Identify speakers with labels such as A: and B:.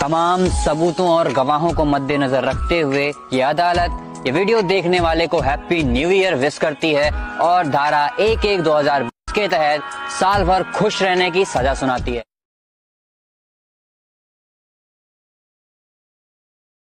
A: तमाम सबूतों और गवाहों को मद्देनजर रखते हुए ये अदालत, ये वीडियो देखने वाले को हैप्पी न्यू ईयर विश करती है और धारा एक एक दो हज़ार के तहत साल भर खुश रहने की सजा सुनाती है।